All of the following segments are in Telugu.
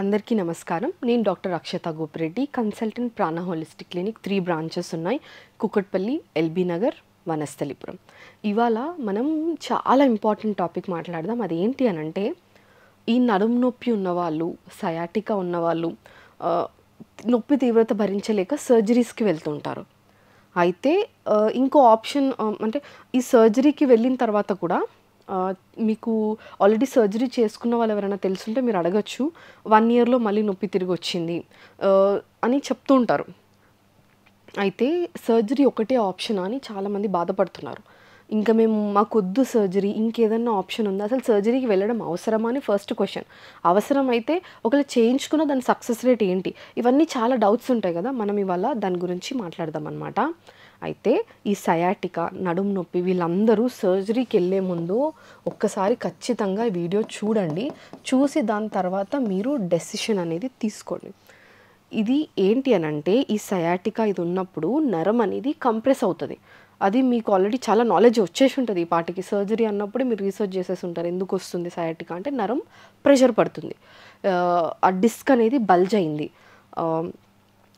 అందరికీ నమస్కారం. నేను doctor Akshata Gopireddy consultant Prana holistic clinic three branches ఉన్నాయి. కుకట్పల్లి ఎల్బీ నగర్ వనస్థలిపురం. ఇవాళ మనం చాలా ఇంపార్టెంట్ టాపిక్ మాట్లాడదాం. అది ఏంటి అని అంటే ఈ నడుము నొప్పి ఉన్నవాళ్ళు సయాటికా ఉన్నవాళ్ళు నొప్పి తీవ్రత భరించలేక సర్జరీస్కి వెళ్తుంటారు. అయితే ఇంకో ఆప్షన్ అంటే ఈ సర్జరీకి వెళ్ళిన తర్వాత కూడా మీకు ఆల్రెడీ సర్జరీ చేసుకున్న వాళ్ళు ఎవరైనా తెలుసుంటే మీరు అడగచ్చు. వన్ ఇయర్లో మళ్ళీ నొప్పి తిరిగి వచ్చింది. అని చెప్తూ ఉంటారు. అయితే సర్జరీ ఒకటే ఆప్షన్ అని చాలామంది బాధపడుతున్నారు. ఇంకా మేము మాకొద్దు సర్జరీ ఇంకేదన్నా ఆప్షన్ ఉందా? అసలు సర్జరీకి వెళ్ళడం అవసరమా అని ఫస్ట్ క్వశ్చన్ అవసరం అయితే ఒకవేళ చేయించుకున్న దాని సక్సెస్ రేట్ ఏంటి? ఇవన్నీ చాలా డౌట్స్ ఉంటాయి కదా? మనం ఇవాళ దాని గురించి మాట్లాడదాం అనమాట అయితే ఈ సయాటికా నడుము నొప్పి వీళ్ళందరూ సర్జరీకి వెళ్ళే ముందు ఒక్కసారి ఖచ్చితంగా వీడియో చూడండి. చూసి దాని తర్వాత మీరు డెసిషన్ అనేది తీసుకోండి. ఇది ఏంటి అని అంటే ఈ సయాటికా ఇది ఉన్నప్పుడు నరం అనేది కంప్రెస్ అవుతుంది. అది మీకు ఆల్రెడీ చాలా నాలెడ్జ్ వచ్చేసి ఉంటుంది ఈ పాటికి. సర్జరీ అన్నప్పుడు మీరు రీసెర్చ్ చేసేసి ఉంటారు. ఎందుకు వస్తుంది సయాటికా అంటే నరం ప్రెషర్ పడుతుంది. ఆ, డిస్క్ అనేది బల్జ్ అయింది.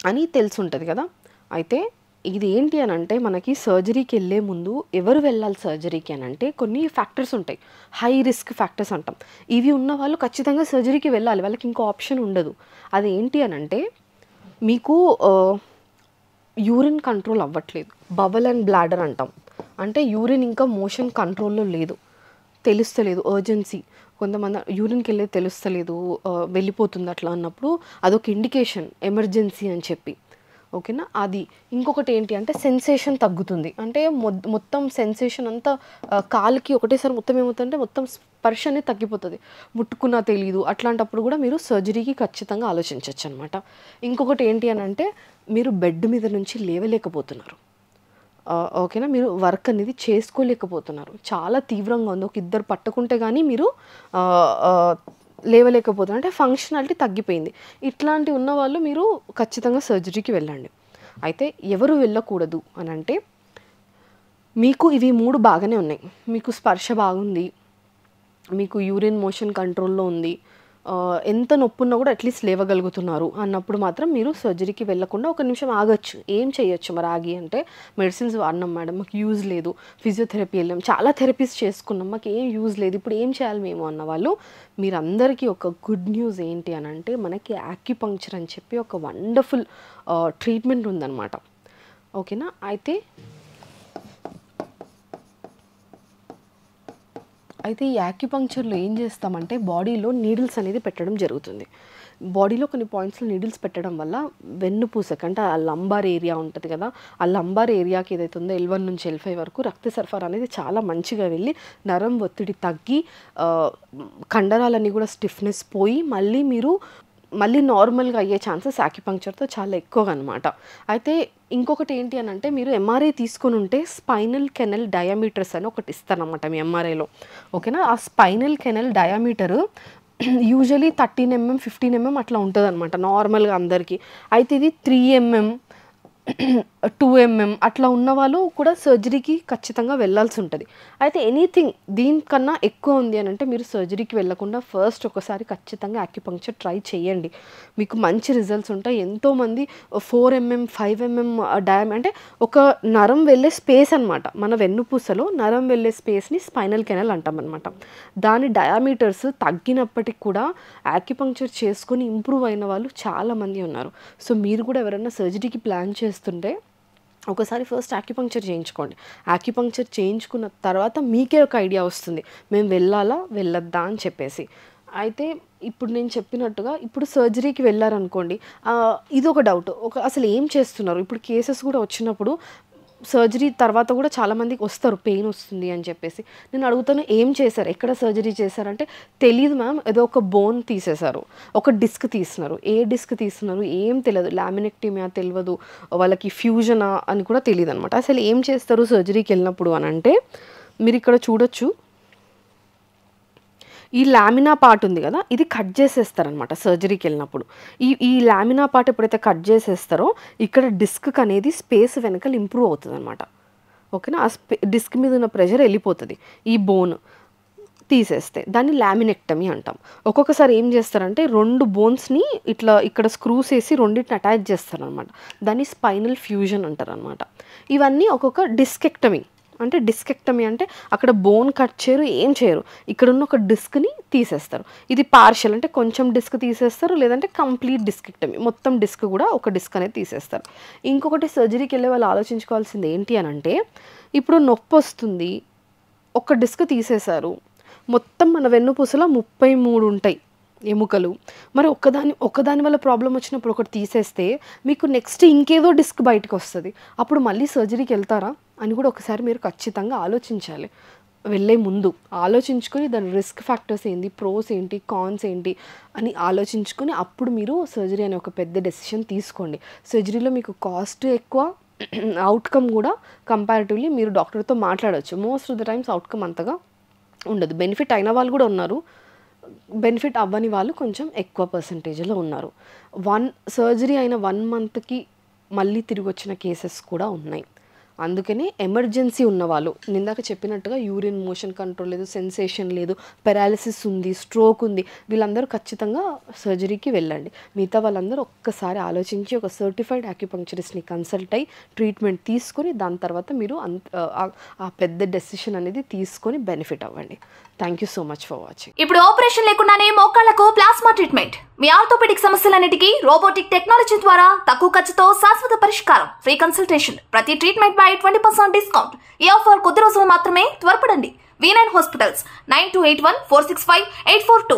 అని తెలిసి ఉంటుంది కదా. అయితే ఇది ఏంటి అని అంటే మనకి సర్జరీకి వెళ్ళే ముందు ఎవరు వెళ్ళాలి సర్జరీకి అని అంటే కొన్ని ఫ్యాక్టర్స్ ఉంటాయి. హై రిస్క్ ఫ్యాక్టర్స్ అంటాం. ఇవి ఉన్న వాళ్ళు ఖచ్చితంగా సర్జరీకి వెళ్ళాలి. వాళ్ళకి ఇంకో ఆప్షన్ ఉండదు. అది ఏంటి అని అంటే మీకు యూరిన్ కంట్రోల్ అవ్వట్లేదు. బబల్ అండ్ బ్లాడర్ అంటాం. అంటే యూరిన్ ఇంకా మోషన్ కంట్రోల్లో లేదు. తెలుస్తలేదు. అర్జెన్సీ కొంతమంది యూరిన్కి వెళ్ళేది తెలుస్తలేదు. వెళ్ళిపోతుంది అట్లా అన్నప్పుడు అదొక ఇండికేషన్ ఎమర్జెన్సీ అని చెప్పి. ఓకేనా? అది. ఇంకొకటి ఏంటి అంటే సెన్సేషన్ తగ్గుతుంది. అంటే మొ- మొత్తం సెన్సేషన్ అంతా కాలుకి ఒకటేసారి మొత్తం ఏమవుతుందంటే మొత్తం స్పర్శ అనేది తగ్గిపోతుంది. ముట్టుకున్నా తెలియదు అట్లాంటప్పుడు కూడా మీరు సర్జరీకి ఖచ్చితంగా ఆలోచించవచ్చు అనమాట ఇంకొకటి ఏంటి అని అంటే మీరు బెడ్ మీద నుంచి లేవలేకపోతున్నారు. ఓకేనా? మీరు వర్క్ అనేది చేసుకోలేకపోతున్నారు. చాలా తీవ్రంగా ఉంది. ఒక ఇద్దరు పట్టుకుంటే కానీ మీరు లేవలేకపోతున్నారు. అంటే ఫంక్షనాలిటీ తగ్గిపోయింది. ఇట్లాంటి ఉన్న వాళ్ళు మీరు ఖచ్చితంగా సర్జరీకి వెళ్ళండి. అయితే ఎవరు వెళ్ళకూడదు అని అంటే మీకు ఇవి మూడు బాగానే ఉన్నాయి. మీకు స్పర్శ బాగుంది. మీకు యూరిన్ మోషన్ కంట్రోల్లో ఉంది. ఎంత నొప్పి ఉన్నా కూడా అట్లీస్ట్ లేవగలుగుతున్నారు అన్నప్పుడు మాత్రం మీరు సర్జరీకి వెళ్ళకుండా ఒక నిమిషం ఆగచ్చు. ఏం చేయొచ్చు మరి ఆగి అంటే మెడిసిన్స్ వాడినాం మేడం. మాకు యూజ్ లేదు. ఫిజియోథెరపీ వెళ్ళాం. చాలా థెరపీస్ చేసుకున్నాం. మాకు ఏం యూజ్ లేదు. ఇప్పుడు ఏం చేయాలి మేము అన్న వాళ్ళు మీరందరికీ ఒక గుడ్ న్యూస్ ఏంటి అని అంటే మనకి యాక్యుపంక్చర్ అని చెప్పి ఒక వండర్ఫుల్ ట్రీట్మెంట్ ఉందన్నమాట. ఓకేనా? అయితే అయితే ఈ యాక్యుపంక్చర్లో ఏం చేస్తామంటే బాడీలో నీడిల్స్ అనేది పెట్టడం జరుగుతుంది. బాడీలో కొన్ని పాయింట్స్లో నీడిల్స్ పెట్టడం వల్ల వెన్నుపూసకి అంటే ఆ లంబార్ ఏరియా ఉంటుంది కదా ఆ లంబార్ ఏరియాకి ఏదైతే ఉందో ఎల్ వన్ నుంచి ఎల్ ఫైవ్ వరకు రక్త సరఫరా అనేది చాలా మంచిగా వెళ్ళి నరం ఒత్తిడి తగ్గి కండరాలన్నీ కూడా స్టిఫ్నెస్ పోయి మళ్ళీ మీరు మళ్ళీ నార్మల్గా అయ్యే ఛాన్సెస్ యాక్యుపంక్చర్తో చాలా ఎక్కువగా అనమాట అయితే ఇంకొకటి ఏంటి అని అంటే మీరు ఎంఆర్ఐ తీసుకొని ఉంటే స్పైనల్ కెనల్ డయామీటర్స్ అని ఒకటి ఇస్తారనమాట మీ ఎంఆర్ఐలో ఓకేనా? ఆ spinal canal diameter usually thirteen MM fifteen MM అట్లా ఉంటుంది అనమాట నార్మల్గా అందరికీ. అయితే ఇది త్రీ ఎంఎం టూ ఎంఎం అట్లా ఉన్న వాళ్ళు కూడా సర్జరీకి ఖచ్చితంగా వెళ్ళాల్సి ఉంటుంది. అయితే ఎనీథింగ్ దీనికన్నా ఎక్కువ ఉంది అని అంటే మీరు సర్జరీకి వెళ్ళకుండా ఫస్ట్ ఒకసారి ఖచ్చితంగా యాక్యుపంక్చర్ ట్రై చేయండి. మీకు మంచి రిజల్ట్స్ ఉంటాయి. ఎంతోమంది four MM five MM diam అంటే ఒక నరం వెళ్ళే స్పేస్ అనమాట మన వెన్నుపూసలో నరం వెళ్ళే స్పేస్ని స్పైనల్ కెనల్ అంటామన్నమాట దాని డయామీటర్స్ తగ్గినప్పటికి కూడా యాక్యుపంక్చర్ చేసుకొని ఇంప్రూవ్ అయిన వాళ్ళు చాలామంది ఉన్నారు. సో మీరు కూడా ఎవరైనా సర్జరీకి ప్లాన్ చేసి చేస్తుంటే ఒకసారి ఫస్ట్ యాక్యుపంక్చర్ చేయించుకోండి. యాక్యుపంక్చర్ చేయించుకున్న తర్వాత మీకే ఒక ఐడియా వస్తుంది. మేము వెళ్ళాలా? వెళ్ళొద్దా? అని చెప్పేసి. అయితే ఇప్పుడు నేను చెప్పినట్టుగా ఇప్పుడు సర్జరీకి వెళ్ళారనుకోండి ఇది ఒక డౌట్ ఒక అసలు ఏం చేస్తున్నారు? ఇప్పుడు కేసెస్ కూడా వచ్చినప్పుడు సర్జరీ తర్వాత కూడా చాలామందికి వస్తారు పెయిన్ వస్తుంది అని చెప్పేసి. నేను అడుగుతాను ఏం చేశారు? ఎక్కడ సర్జరీ చేశారంటే తెలియదు మ్యామ్ ఏదో ఒక బోన్ తీసేశారు. ఒక డిస్క్ తీసినారు. ఏ డిస్క్ తీసినారు? ఏం తెలియదు. లామినెక్టిమియా తెలియదు. వాళ్ళకి ఫ్యూజనా అని కూడా తెలియదు అనమాట అసలు ఏం చేస్తారు సర్జరీకి వెళ్ళినప్పుడు అని అంటే మీరు ఇక్కడ చూడొచ్చు. ఈ లామినా పార్ట్ ఉంది కదా ఇది కట్ చేసేస్తారనమాట సర్జరీకి వెళ్ళినప్పుడు. ఈ ఈ లామినా పార్ట్ ఎప్పుడైతే కట్ చేసేస్తారో ఇక్కడ డిస్క్ అనేది స్పేస్ వెనకాల ఇంప్రూవ్ అవుతుంది అనమాట ఓకేనా? ఆ స్పే డిస్క్ మీద ఉన్న ప్రెషర్ వెళ్ళిపోతుంది ఈ బోన్ తీసేస్తే. దాన్ని లామినెక్టమీ అంటాం. ఒక్కొక్కసారి ఏం చేస్తారంటే రెండు బోన్స్ని ఇట్లా ఇక్కడ స్క్రూస్ వేసి రెండింటిని అటాచ్ చేస్తారనమాట దాన్ని స్పైనల్ ఫ్యూజన్ అంటారు అనమాట ఇవన్నీ ఒక్కొక్క డిస్కెక్టమీ అంటే డిస్కెక్టమీ అంటే అక్కడ బోన్ కట్ చేయరు ఏం చేయరు. ఇక్కడ ఉన్న ఒక డిస్క్ని తీసేస్తారు. ఇది పార్షల్ అంటే కొంచెం డిస్క్ తీసేస్తారు లేదంటే కంప్లీట్ డిస్కెక్టమీ. మొత్తం డిస్క్ కూడా ఒక డిస్క్ అనేది తీసేస్తారు. ఇంకొకటి సర్జరీకి వెళ్ళే వాళ్ళు ఆలోచించుకోవాల్సింది ఏంటి అని అంటే ఇప్పుడు నొప్పి వస్తుంది ఒక డిస్క్ తీసేశారు మొత్తం మన వెన్నుపూసలో ముప్పై మూడు ఉంటాయి ఎముకలు. మరి ఒకదాని ఒకదాని వల్ల ప్రాబ్లం వచ్చినప్పుడు ఒకటి తీసేస్తే మీకు నెక్స్ట్ ఇంకేదో డిస్క్ బయటకు వస్తుంది. అప్పుడు మళ్ళీ సర్జరీకి వెళ్తారా? అని కూడా ఒకసారి మీరు ఖచ్చితంగా ఆలోచించాలి. వెళ్ళే ముందు ఆలోచించుకొని దాని రిస్క్ ఫ్యాక్టర్స్ ఏంటి ప్రోస్ ఏంటి కాన్స్ ఏంటి అని ఆలోచించుకొని అప్పుడు మీరు సర్జరీ అనే ఒక పెద్ద డెసిషన్ తీసుకోండి. సర్జరీలో మీకు కాస్ట్ ఎక్కువ అవుట్కమ్ కూడా కంపారిటివ్లీ మీరు డాక్టర్తో మాట్లాడవచ్చు most of the times outcome అంతగా ఉండదు. బెనిఫిట్ అయిన వాళ్ళు కూడా ఉన్నారు. బెనిఫిట్ అవ్వని వాళ్ళు కొంచెం ఎక్కువ పర్సంటేజ్లో ఉన్నారు. వన్ సర్జరీ అయిన వన్ మంత్కి మళ్ళీ తిరిగి వచ్చిన కేసెస్ కూడా ఉన్నాయి. అందుకనే ఎమర్జెన్సీ ఉన్నవాళ్ళు నిందాక చెప్పినట్టుగా యూరిన్ మోషన్ కంట్రోల్ లేదు సెన్సేషన్ లేదు పెరాలిసిస్ ఉంది స్ట్రోక్ ఉంది వీళ్ళందరూ ఖచ్చితంగా సర్జరీకి వెళ్ళండి. మిగతా వాళ్ళందరూ ఒక్కసారి ఆలోచించి ఒక సర్టిఫైడ్ ఆక్యుపంక్చరిస్ట్ని కన్సల్ట్ అయ్యి ట్రీట్మెంట్ తీసుకొని దాని తర్వాత మీరు అంత ఆ- పెద్ద డెసిషన్ అనేది తీసుకొని బెనిఫిట్ అవ్వండి. Thank you so much for watching ఇప్పుడు ఆపరేషన్ లేకుండానే మోకాళ్ళకు ప్లాస్మా ట్రీట్మెంట్ మీ ఆర్థోపెడిక్ సమస్యలన్నిటికీ రోబోటిక్ టెక్నాలజీ ద్వారా తక్కువ ఖర్చుతో శాశ్వత పరిష్కారం. ఫ్రీ కన్సల్టేషన్ ప్రతి treatment by twenty percent discount. ఈ ఆఫర్ కొద్ది రోజులు మాత్రమే త్వరపడండి. V nine hospitals nine two eight one four six five eight four two